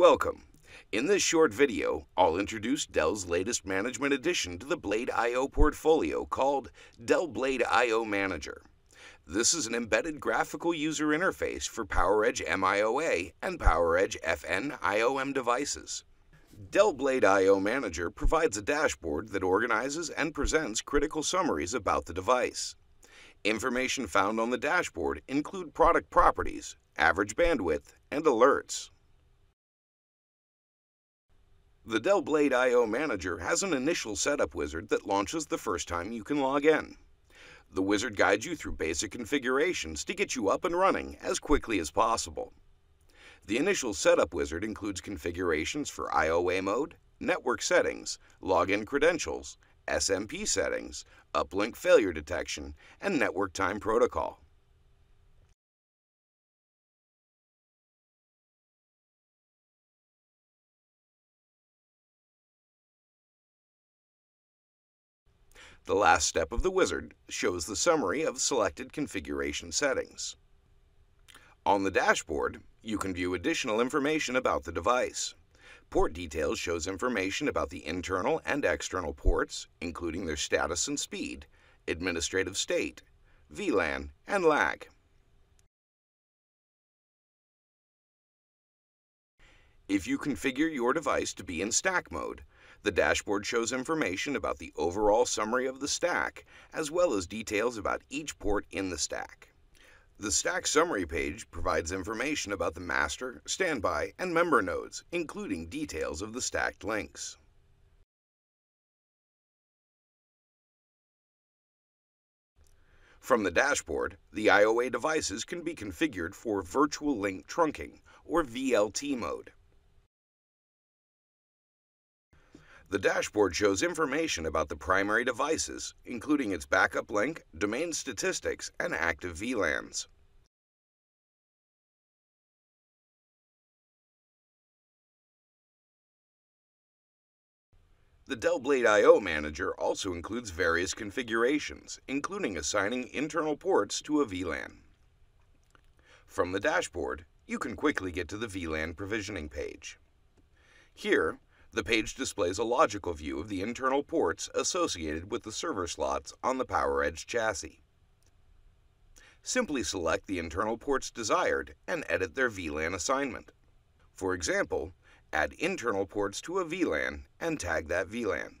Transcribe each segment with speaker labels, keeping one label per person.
Speaker 1: Welcome. In this short video, I'll introduce Dell's latest management addition to the Blade I.O. portfolio called Dell Blade I.O. Manager. This is an embedded graphical user interface for PowerEdge MIOA and PowerEdge FN IOM devices. Dell Blade I.O. Manager provides a dashboard that organizes and presents critical summaries about the device. Information found on the dashboard include product properties, average bandwidth, and alerts. The Dell Blade I.O. Manager has an initial setup wizard that launches the first time you can log in. The wizard guides you through basic configurations to get you up and running as quickly as possible. The initial setup wizard includes configurations for IOA mode, network settings, login credentials, SMP settings, uplink failure detection, and network time protocol. The last step of the wizard shows the summary of selected configuration settings. On the dashboard, you can view additional information about the device. Port details shows information about the internal and external ports, including their status and speed, administrative state, VLAN, and lag. If you configure your device to be in stack mode, the dashboard shows information about the overall summary of the stack, as well as details about each port in the stack. The stack summary page provides information about the master, standby, and member nodes, including details of the stacked links. From the dashboard, the IOA devices can be configured for Virtual Link Trunking, or VLT mode. The dashboard shows information about the primary devices, including its backup link, domain statistics, and active VLANs. The Dell Blade I.O. Manager also includes various configurations, including assigning internal ports to a VLAN. From the dashboard, you can quickly get to the VLAN provisioning page. Here, the page displays a logical view of the internal ports associated with the server slots on the PowerEdge chassis. Simply select the internal ports desired and edit their VLAN assignment. For example, add internal ports to a VLAN and tag that VLAN.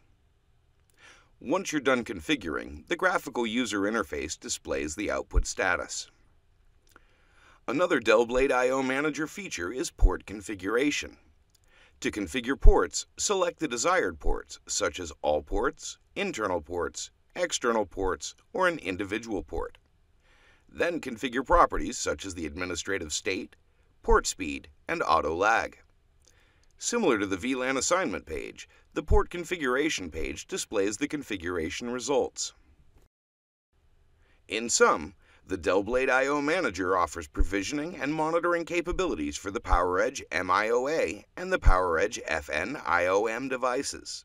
Speaker 1: Once you're done configuring, the graphical user interface displays the output status. Another Dell Blade I.O. Manager feature is port configuration. To configure ports, select the desired ports, such as all ports, internal ports, external ports, or an individual port. Then configure properties such as the administrative state, port speed, and auto lag. Similar to the VLAN assignment page, the port configuration page displays the configuration results. In sum, the Dell Blade I.O. Manager offers provisioning and monitoring capabilities for the PowerEdge MIOA and the PowerEdge FN IOM devices.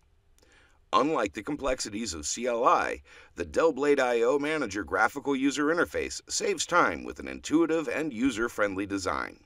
Speaker 1: Unlike the complexities of CLI, the Dell Blade I.O. Manager graphical user interface saves time with an intuitive and user-friendly design.